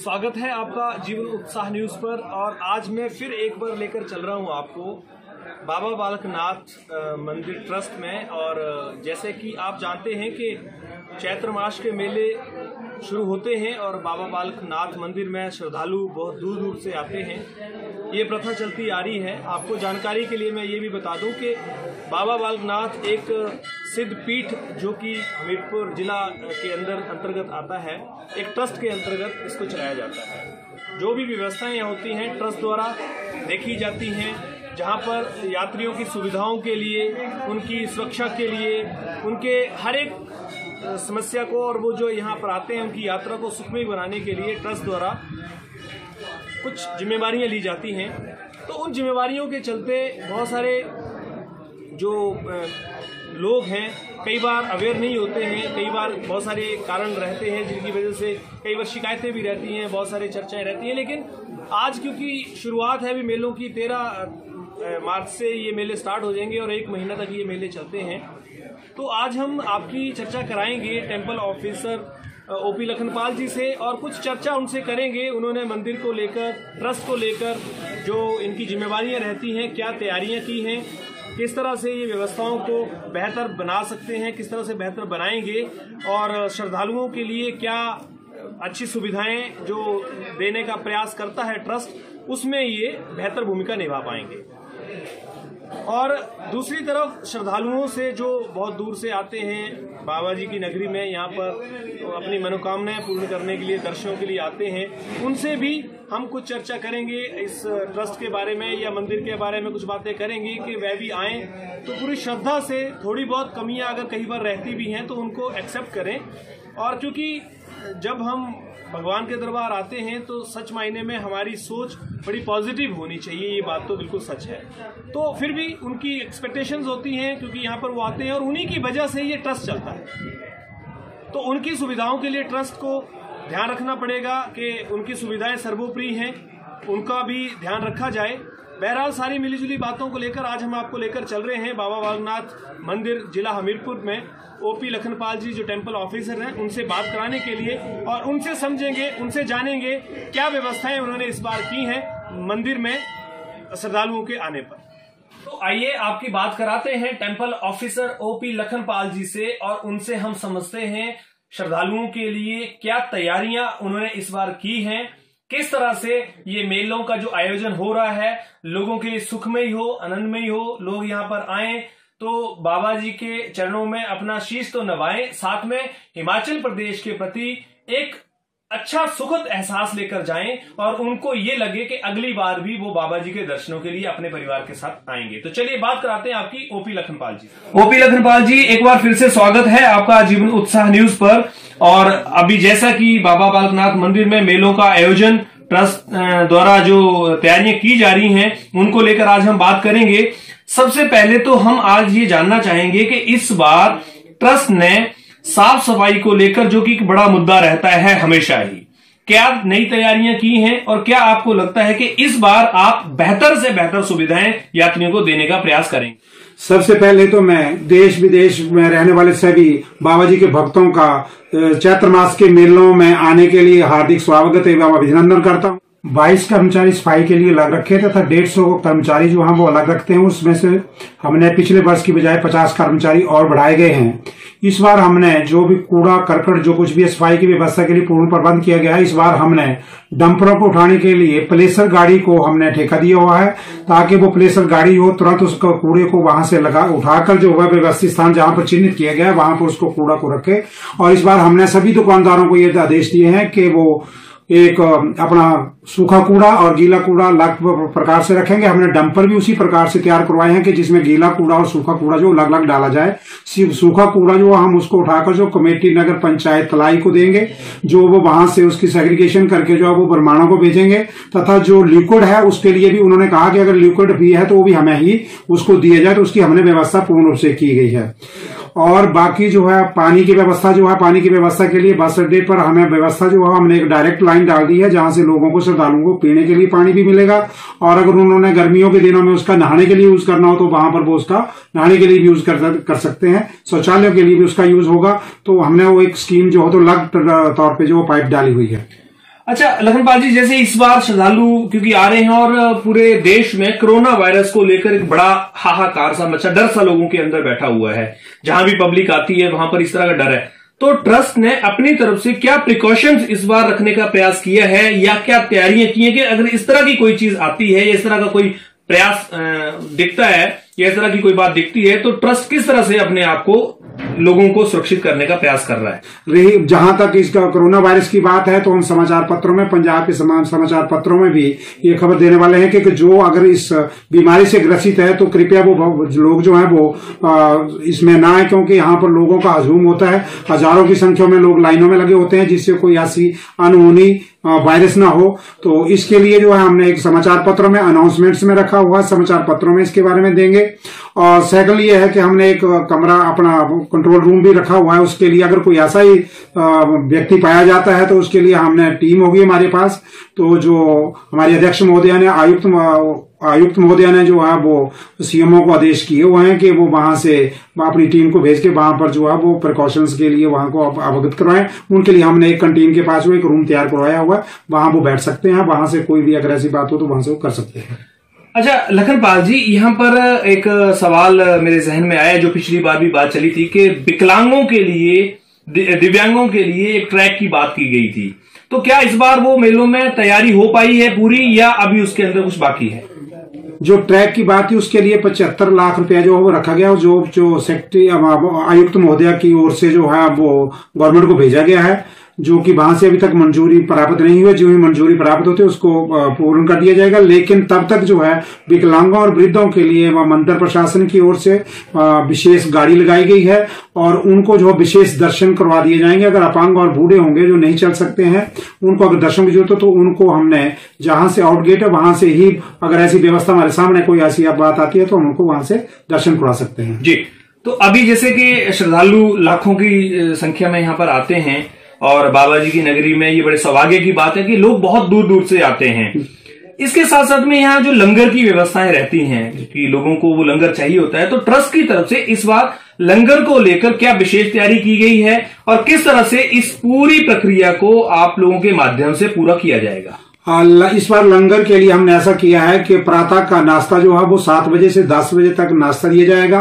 स्वागत है आपका जीवन उत्साह न्यूज़ पर। और आज मैं फिर एक बार लेकर चल रहा हूँ आपको बाबा बालकनाथ मंदिर ट्रस्ट में। और जैसे कि आप जानते हैं कि चैत्र मास के मेले शुरू होते हैं और बाबा बालकनाथ मंदिर में श्रद्धालु बहुत दूर दूर से आते हैं। ये प्रथा चलती आ रही है। आपको जानकारी के लिए मैं ये भी बता दूँ कि बाबा बालकनाथ एक सिद्ध पीठ जो कि हमीरपुर जिला के अंदर अंतर्गत आता है, एक ट्रस्ट के अंतर्गत इसको चलाया जाता है। जो भी व्यवस्थाएँ होती हैं, ट्रस्ट द्वारा देखी जाती हैं, जहाँ पर यात्रियों की सुविधाओं के लिए, उनकी सुरक्षा के लिए, उनके हर एक समस्या को और वो जो यहाँ पर आते हैं, उनकी यात्रा को सुखमय बनाने के लिए ट्रस्ट द्वारा कुछ जिम्मेवारियाँ ली जाती हैं। तो उन जिम्मेवारियों के चलते बहुत सारे जो लोग हैं, कई बार अवेयर नहीं होते हैं, कई बार बहुत सारे कारण रहते हैं जिनकी वजह से कई बार शिकायतें भी रहती हैं, बहुत सारी चर्चाएँ रहती हैं, लेकिन आज क्योंकि शुरुआत है अभी मेलों की, तेरह मार्च से ये मेले स्टार्ट हो जाएँगे और एक महीना तक ये मेले चलते हैं। तो आज हम आपकी चर्चा कराएँगे temple officer OP Lakhanpal ji से और कुछ चर्चा उनसे करेंगे। उन्होंने मंदिर को लेकर ट्रस्ट को लेकर जो इनकी जिम्मेवारियाँ रहती हैं, क्या तैयारियाँ की हैं किस तरह से ये व्यवस्थाओं को बेहतर बना सकते हैं, किस तरह से बेहतर बनाएँगे और श्रद्धालुओं के लिए क्या अच्छी सुविधाएँ जो देने का प्रयास करता है ट्रस्ट, उसमें ये बेहतर भूमिका निभा पाएँगे। और दूसरी तरफ़ श्रद्धालुओं से जो बहुत दूर से आते हैं बाबा जी की नगरी में यहाँ पर अपनी मनोकामनाएँ पूर्ण करने के लिए, दर्शनों के लिए आते हैं, उनसे भी हम कुछ चर्चा करेंगे इस ट्रस्ट के बारे में या मंदिर के बारे में कुछ बातें करेंगे कि वह भी आए। तो पूरी श्रद्धा से थोड़ी बहुत कमियाँ अगर कहीं बार रहती भी हैं तो उनको एक्सेप्ट करें। और क्योंकि जब हम भगवान के दरबार आते हैं तो सच मायने में हमारी सोच बड़ी पॉजिटिव होनी चाहिए, ये बात तो बिल्कुल सच है। तो फिर भी उनकी एक्सपेक्टेशंस होती हैं क्योंकि यहाँ पर वो आते हैं और उन्हीं की वजह से ये ट्रस्ट चलता है। तो उनकी सुविधाओं के लिए ट्रस्ट को ध्यान रखना पड़ेगा कि उनकी सुविधाएँ सर्वोपरि हैं, उनका भी ध्यान रखा जाए। बहरहाल सारी मिलीजुली बातों को लेकर आज हम आपको लेकर चल रहे हैं बाबा बागनाथ मंदिर जिला हमीरपुर में। ओपी लखनपाल जी जो टेंपल ऑफिसर हैं, उनसे बात कराने के लिए और उनसे समझेंगे, उनसे जानेंगे क्या व्यवस्थाएँ उन्होंने इस बार की हैं मंदिर में श्रद्धालुओं के आने पर। तो आइए आपकी बात कराते हैं temple officer OP Lakhanpal ji से और उनसे हम समझते हैं श्रद्धालुओं के लिए क्या तैयारियाँ उन्होंने इस बार की हैं। किस तरह से ये मेलों का जो आयोजन हो रहा है, लोगों के सुख में ही हो, आनंद में ही हो, लोग यहाँ पर आए तो बाबा जी के चरणों में अपना शीश तो नवाएँ, साथ में हिमाचल प्रदेश के प्रति एक अच्छा सुखद एहसास लेकर जाएँ और उनको ये लगे कि अगली बार भी वो बाबा जी के दर्शनों के लिए अपने परिवार के साथ आएँगे। तो चलिए बात कराते हैं आपकी ओपी लखनपाल जी ओपी लखनपाल जी, एक बार फिर से स्वागत है आपका जीवन उत्साह न्यूज़ पर। और अभी जैसा कि बाबा बालकनाथ मंदिर में मेलों का आयोजन ट्रस्ट द्वारा जो तैयारियाँ की जा रही हैं, उनको लेकर आज हम बात करेंगे। सबसे पहले तो हम आज ये जानना चाहेंगे कि इस बार ट्रस्ट ने साफ़ सफ़ाई को लेकर जो कि बड़ा मुद्दा रहता है हमेशा ही। क्या नई तैयारियाँ की हैं और क्या आपको लगता है कि इस बार आप बेहतर से बेहतर सुविधाएँ यात्रियों को देने का प्रयास करेंगे? सबसे पहले तो मैं देश विदेश में रहने वाले सभी बाबा जी के भक्तों का चैत्र मास के मेलों में आने के लिए हार्दिक स्वागत एवं अभिनंदन करता हूँ। बाईस कर्मचारी सफ़ाई के लिए अलग रखे तथा डेढ़ सौ कर्मचारी जो हम वो अलग रखते हैं, उसमें से हमने पिछले वर्ष की बजाय पचास कर्मचारी और बढ़ाए गए हैं। इस बार हमने जो भी कूड़ा, करकट, जो कुछ भी सफ़ाई की व्यवस्था के लिए पूर्ण प्रबंध किया गया है। इस बार हमने डंपरों को उठाने के लिए प्लेसर गाड़ी को हमने ठेका दिया हुआ है, ताकि वो प्लेसर गाड़ी हो, तुरंत उसको कूड़े को वहाँ से लगा, उठाकर जो वह व्यवस्थित स्थान जहाँ पर चिन्हित किया गया है वहाँ पर उसको कूड़ा को रखे। और इस बार हमने सभी दुकानदारों को ये आदेश दिए हैं कि वो एक अपना सूखा कूड़ा और गीला कूड़ा अलग प्रकार से रखेंगे। हमने डंपर भी उसी प्रकार से तैयार करवाए हैं कि जिसमें गीला कूड़ा और सूखा कूड़ा जो अलग अलग डाला जाए। सिर्फ़ सूखा कूड़ा जो हम उसको उठाकर जो कमेटी नगर पंचायत तलाई को देंगे, जो वो वहाँ से उसकी सेग्रीगेशन करके जो है वो बरमाणों को भेजेंगे, तथा जो लिक्विड है उसके लिए भी उन्होंने कहा कि अगर लिक्विड भी है तो वो भी हमें ही उसको दिया जाए तो उसकी हमने व्यवस्था पूर्ण रूप से की गई है। और बाकी जो है पानी की व्यवस्था जो है पानी की व्यवस्था के लिए बस अड्डे पर हमें व्यवस्था जो है हमने एक डायरेक्ट लाइन डाल दी है जहाँ से लोगों को श्रद्धालुओं को पीने के लिए पानी भी मिलेगा। और अगर उन्होंने गर्मियों के दिनों में उसका नहाने के लिए यूज़ करना हो तो वहाँ पर वो उसका नहाने के लिए भी यूज़ कर, कर सकते हैं। शौचालय के लिए भी उसका यूज़ होगा। तो हमने वो एक स्कीम जो है तो लग तौर पर जो पाइप डाली हुई है। अच्छा लखनपाल जी, जैसे इस बार श्रद्धालु क्योंकि आ रहे हैं और पूरे देश में कोरोना वायरस को लेकर एक बड़ा हाहाकार सा मचा, डर सा लोगों के अंदर बैठा हुआ है। जहाँ भी पब्लिक आती है, वहाँ पर इस तरह का डर है। तो ट्रस्ट ने अपनी तरफ़ से क्या प्रिकॉशंस इस बार रखने का प्रयास किया है, या क्या तैयारियाँ की हैं कि अगर इस तरह की कोई चीज़ आती है, या इस तरह का कोई प्रयास दिखता है, या इस तरह की कोई बात दिखती है तो ट्रस्ट किस तरह से अपने आप को लोगों को सुरक्षित करने का प्रयास कर रहा है। रही जहाँ तक इसका कोरोना वायरस की बात है तो हम समाचार पत्रों में, पंजाब के समाचार पत्रों में भी ये खबर देने वाले हैं कि जो अगर इस बीमारी से ग्रसित है तो कृपया वो लोग जो है, वो इसमें ना आए, क्योंकि यहाँ पर लोगों का हजूम होता है। हज़ारों की संख्या में लोग लाइनों में लगे होते हैं, जिससे कोई ऐसी अनहोनी वायरस ना हो तो इसके लिए जो है हमने एक समाचार पत्रों में अनाउंसमेंट्स में रखा हुआ समाचार पत्रों में इसके बारे में देंगे। और सेकंड ये है कि हमने एक कमरा, अपना कंट्रोल रूम भी रखा हुआ है। उसके लिए अगर कोई ऐसा ही व्यक्ति पाया जाता है तो उसके लिए हमने टीम होगी हमारे पास। तो जो हमारे अध्यक्ष महोदया ने आयुक्त आयुक्त महोदया ने जो है वो सीएमओ को आदेश किए हुए हैं कि वो वहाँ से अपनी टीम को भेज के वहाँ पर जो है वो प्रिकॉशंस के लिए वहाँ को अवगत करवाएँ। उनके लिए हमने एक कंटीन के पास एक रूम तैयार करवाया हुआ है। वहाँ वो बैठ सकते हैं। वहाँ से कोई भी अगर ऐसी बात हो तो वहाँ से वो कर सकते हैं। अच्छा लखनपाल जी, यहाँ पर एक सवाल मेरे जहन में आया जो पिछली बार भी बात चली थी कि विकलांगों के लिए दिव्यांगों के लिए एक ट्रैक की बात की गई थी। तो क्या इस बार वो मेलों में तैयारी हो पाई है पूरी या अभी उसके अंदर कुछ बाकी है? जो ट्रैक की बात थी, उसके लिए पचहत्तर लाख रुपया जो है वो रखा गया, जो जो सेक्रेटरी आयुक्त महोदया की ओर से जो है वो गवर्नमेंट को भेजा गया है। जो कि वहाँ से अभी तक मंजूरी प्राप्त नहीं हुई, जो भी मंजूरी प्राप्त होती है, उसको पूर्ण कर दिया जाएगा। लेकिन तब तक जो है, विकलांगों और वृद्धों के लिए वहाँ मंदिर प्रशासन की ओर से विशेष गाड़ी लगाई गई है और उनको जो विशेष दर्शन करवा दिए जाएँगे। अगर अपांग और बूढ़े होंगे जो नहीं चल सकते हैं, उनको अगर दर्शन की ज़रूरत हो तो उनको हमने जहाँ से आउटगेट है, वहाँ से ही अगर ऐसी व्यवस्था हमारे सामने कोई ऐसी बात आती है तो हम उनको वहाँ से दर्शन करवा सकते हैं। जी। तो अभी जैसे कि श्रद्धालु लाखों की संख्या में यहाँ पर आते हैं और बाबा जी की नगरी में ये बड़े सौभाग्य की बात है कि लोग बहुत दूर दूर से आते हैं। इसके साथ साथ में यहाँ जो लंगर की व्यवस्थाएँ रहती हैं, कि लोगों को वो लंगर चाहिए होता है तो ट्रस्ट की तरफ़ से इस बार लंगर को लेकर क्या विशेष तैयारी की गई है और किस तरह से इस पूरी प्रक्रिया को आप लोगों के माध्यम से पूरा किया जाएगा? इस बार लंगर के लिए हमने ऐसा किया है कि प्रातः का नाश्ता जो है वो सात बजे से दस बजे तक नाश्ता दिया जाएगा।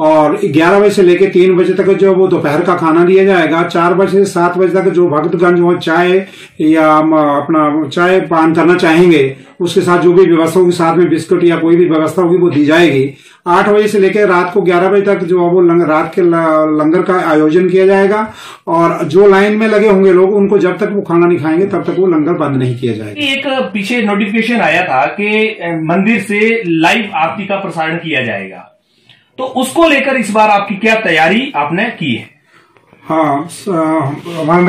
और 11 बजे से लेकर तीन बजे तक जो वो दोपहर का खाना दिया जाएगा चार बजे से सात बजे तक जो भक्तगण जो चाय या अपना चाय पान करना चाहेंगे उसके साथ जो भी व्यवस्था होगी साथ में बिस्कुट या कोई भी व्यवस्था होगी वो दी जाएगी। आठ बजे से लेकर रात को ग्यारह बजे तक जो वो लंग, रात के लंगर का आयोजन किया जाएगा और जो लाइन में लगे होंगे लोग उनको जब तक वो खाना नहीं खाएँगे तब तक वो लंगर बंद नहीं किया जाएगा। एक पीछे नोटिफिकेशन आया था कि मंदिर से लाइव आरती का प्रसारण किया जाएगा। तो उसको लेकर इस बार आपकी क्या तैयारी आपने की है? हाँ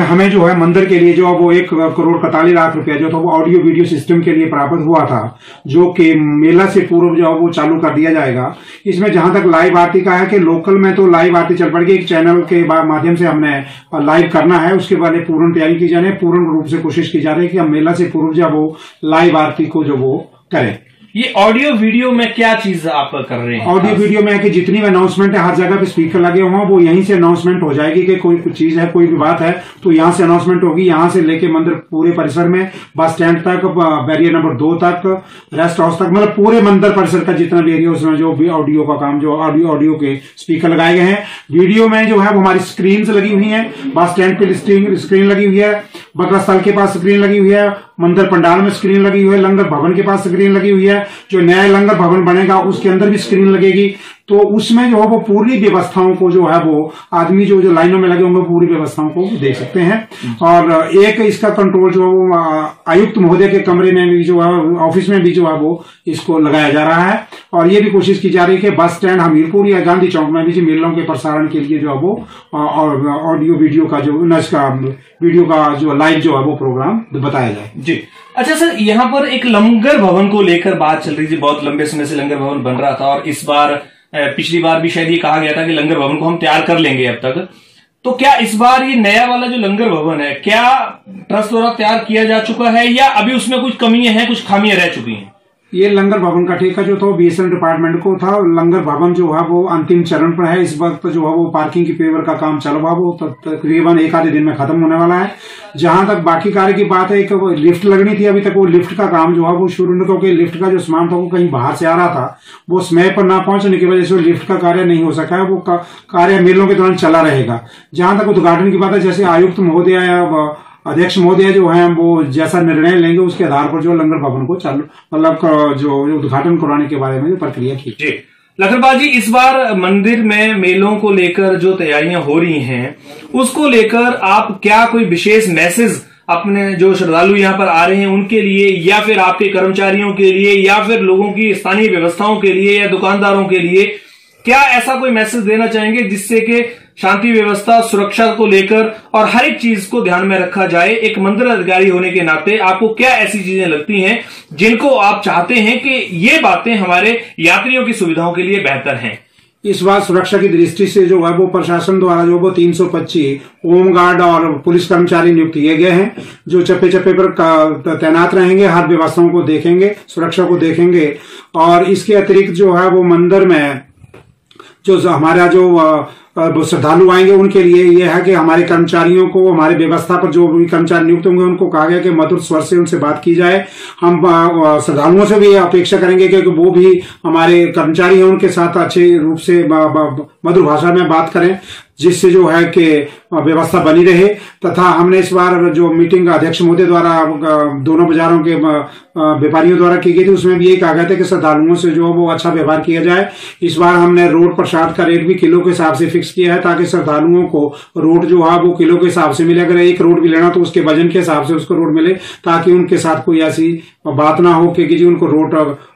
हमें जो है मंदिर के लिए जो वो एक करोड़ पैतालीस लाख रुपया जो था वो ऑडियो वीडियो सिस्टम के लिए प्राप्त हुआ था, जो कि मेला से पूर्व जो वो चालू कर दिया जाएगा। इसमें जहाँ तक लाइव आरती का है कि लोकल में तो लाइव आरती चल पड़ेगी, एक चैनल के माध्यम से हमने लाइव करना है, उसके बाद पूर्ण तैयारी की जा रही है, पूर्ण रूप से कोशिश की जा रही है कि हम मेला से पूर्व जो वो लाइव आरती को जो वो करें। ये ऑडियो वीडियो में क्या चीज़ आप कर रहे हैं? ऑडियो वीडियो में है कि जितनी अनाउंसमेंट है, हर जगह पे स्पीकर लगे हुए हैं, वो यहीं से अनाउंसमेंट हो जाएगी कि कोई चीज़ है, कोई भी बात है तो यहाँ से अनाउंसमेंट होगी, यहाँ से लेके मंदिर पूरे परिसर में बस स्टैंड तक बैरियर नंबर दो तक रेस्ट हाउस तक मतलब पूरे मंदिर परिसर का जितना भी एरिया उसमें जो भी ऑडियो का काम, जो ऑडियो ऑडियो के स्पीकर लगाए गए हैं। वीडियो में जो है, वो हमारी स्क्रीन लगी हुई है बस स्टैंड पे स्क्रीन लगी हुई है बकरा स्थल के पास स्क्रीन लगी हुई है मंदिर पंडाल में स्क्रीन लगी हुई है, लंगर भवन के पास स्क्रीन लगी हुई है। जो नया लंगर भवन बनेगा, उसके अंदर भी स्क्रीन लगेगी। तो उसमें जो है वो पूरी व्यवस्थाओं को जो है वो आदमी जो जो लाइनों में लगे होंगे पूरी व्यवस्थाओं को देख सकते हैं। और एक इसका कंट्रोल जो है वो आयुक्त महोदय के कमरे में भी जो है ऑफ़िस में भी जो है वो इसको लगाया जा रहा है। और ये भी कोशिश की जा रही है कि बस स्टैंड हमीरपुर या गांधी चौक में भी मेलों के प्रसारण के लिए जो है वो ऑडियो वीडियो का जो का वीडियो का जो लाइव जो है वो प्रोग्राम बताया जाए। जी। अच्छा सर, यहाँ पर एक लंगर भवन को लेकर बात चल रही थी, बहुत लंबे समय से लंगर भवन बन रहा था और इस बार पिछली बार भी शायद ये कहा गया था कि लंगर भवन को हम तैयार कर लेंगे अब तक। तो क्या इस बार ये नया वाला जो लंगर भवन है, क्या ट्रस्ट द्वारा तैयार किया जा चुका है या अभी उसमें कुछ कमियाँ हैं, कुछ खामियाँ रह चुकी हैं? ये लंगर भवन का ठेका जो था वो बीएसएन डिपार्टमेंट को था। लंगर भवन जो है वो अंतिम चरण पर है। इस वक्त जो है वो पार्किंग की पेवर का काम चल रहा वो। तकरीबन एक आधे दिन में खत्म होने वाला है। जहाँ तक बाकी कार्य की बात है कि वो लिफ्ट लगनी थी। अभी तक वो लिफ्ट का काम जो है वो शुरू नहीं क्योंकि लिफ्ट का जो सामान था वो कहीं बाहर से आ रहा था। वो समय पर ना पहुँचने की वजह से लिफ्ट का कार्य नहीं हो सका है। वो कार्य मेलों के दौरान चला रहेगा। जहाँ तक उद्घाटन की बात है, जैसे आयुक्त महोदय अध्यक्ष महोदय जो है, वो जैसा निर्णय लेंगे, उसके आधार पर जो लंगर भवन को चालू मतलब जो उद्घाटन कराने के बारे में जो प्रक्रिया की। जी। लखनपाल जी, इस बार मंदिर में मेलों को लेकर जो तैयारियाँ हो रही हैं, उसको लेकर आप क्या कोई विशेष मैसेज अपने जो श्रद्धालु यहाँ पर आ रहे हैं, उनके लिए, या फिर आपके कर्मचारियों के लिए, या फिर लोगों की स्थानीय व्यवस्थाओं के लिए या दुकानदारों के लिए, क्या ऐसा कोई मैसेज देना चाहेंगे जिससे कि शांति व्यवस्था, सुरक्षा को लेकर और हर एक चीज़ को ध्यान में रखा जाए, एक मंदिर अधिकारी होने के नाते आपको क्या ऐसी चीज़ें लगती हैं जिनको आप चाहते हैं कि ये बातें हमारे यात्रियों की सुविधाओं के लिए बेहतर हैं? इस बार सुरक्षा की दृष्टि से जो है वो प्रशासन द्वारा जो वो सौ पच्चीस होमगार्ड और पुलिस कर्मचारी नियुक्त किए गए हैं, जो चप्पे चप्पे पर तैनात रहेंगे, हर व्यवस्थाओं को देखेंगे, सुरक्षा को देखेंगे और इसके अतिरिक्त जो है वो मंदिर में जो हमारा जो श्रद्धालु आएँगे उनके लिए यह है कि हमारे कर्मचारियों को, हमारे व्यवस्था पर जो भी कर्मचारी नियुक्त होंगे, उनको कहा गया कि मधुर स्वर से उनसे बात की जाए। हम श्रद्धालुओं से भी अपेक्षा करेंगे कि वो भी हमारे कर्मचारी हैं, उनके साथ अच्छे रूप से मधुर भाषा में बात करें, जिससे जो है कि व्यवस्था बनी रहे। तथा हमने इस बार जो मीटिंग अध्यक्ष मोदी द्वारा दोनों बाजारों के व्यापारियों द्वारा की गई थी, उसमें भी यही कहा गया था कि श्रद्धालुओं से जो वो अच्छा व्यवहार किया जाए। इस बार हमने रोड प्रसाद का रेट भी किलो के हिसाब से फिक्स किया है ताकि श्रद्धालुओं को रोड जो है वो किलो के हिसाब से मिले। अगर एक रोड भी लेना तो उसके वज़न के हिसाब से उसको रोड मिले ताकि उनके साथ कोई ऐसी बात ना हो कि जी उनको रोड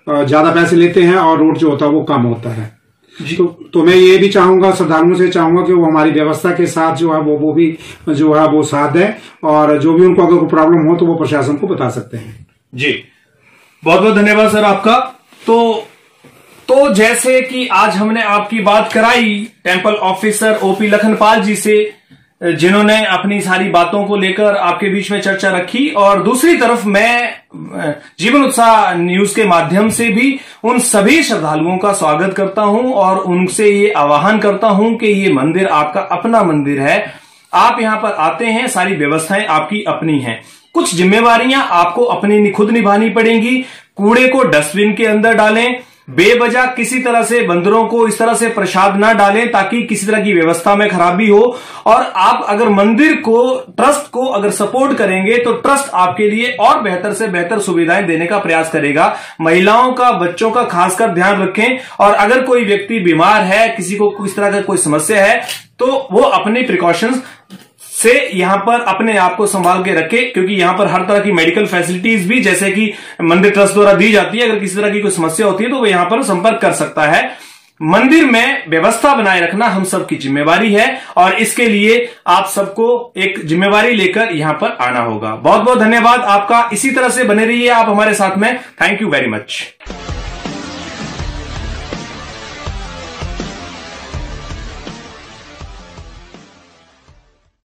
ज़्यादा पैसे लेते हैं और रोड जो होता है वो कम होता है। तो, तो मैं ये भी चाहूँगा श्रद्धालुओं से चाहूँगा कि वो हमारी व्यवस्था के साथ जो है वो वो भी जो है वो साथ दें और जो भी उनको अगर कोई प्रॉब्लम हो तो वो प्रशासन को बता सकते हैं। जी। बहुत बहुत धन्यवाद सर आपका। तो तो जैसे कि आज हमने आपकी बात कराई temple officer OP Lakhanpal ji से, जिन्होंने अपनी सारी बातों को लेकर आपके बीच में चर्चा रखी, और दूसरी तरफ़ मैं, जीवन उत्साह न्यूज़ के माध्यम से भी उन सभी श्रद्धालुओं का स्वागत करता हूँ, और उनसे ये आवाहन करता हूँ कि ये मंदिर आपका अपना मंदिर है। आप यहाँ पर आते हैं, सारी व्यवस्थाएँ आपकी अपनी हैं। कुछ जिम्मेवारियाँ आपको अपनी खुद निभानी पड़ेंगी। कूड़े को डस्टबिन के अंदर डालें बेवजह किसी तरह से बंदरों को इस तरह से प्रसाद ना डालें ताकि किसी तरह की व्यवस्था में खराबी हो। और आप अगर मंदिर को, ट्रस्ट को अगर सपोर्ट करेंगे तो ट्रस्ट आपके लिए और बेहतर से बेहतर सुविधाएँ देने का प्रयास करेगा। महिलाओं का, बच्चों का खासकर ध्यान रखें। और अगर कोई व्यक्ति बीमार है, किसी को किस तरह का कोई समस्या है तो वो अपने प्रिकॉशंस से यहाँ पर अपने आप को संभाल के रखे, क्योंकि यहाँ पर हर तरह की मेडिकल फैसिलिटीज़ भी, जैसे कि मंदिर ट्रस्ट द्वारा दी जाती है, अगर किसी तरह की कोई समस्या होती है तो वो यहाँ पर संपर्क कर सकता है। मंदिर में व्यवस्था बनाए रखना हम सबकी जिम्मेवारी है, और इसके लिए आप सबको एक जिम्मेवारी लेकर यहाँ पर आना होगा। बहुत बहुत धन्यवाद, आपका इसी तरह से बने रहिए आप हमारे साथ में। Thank you very much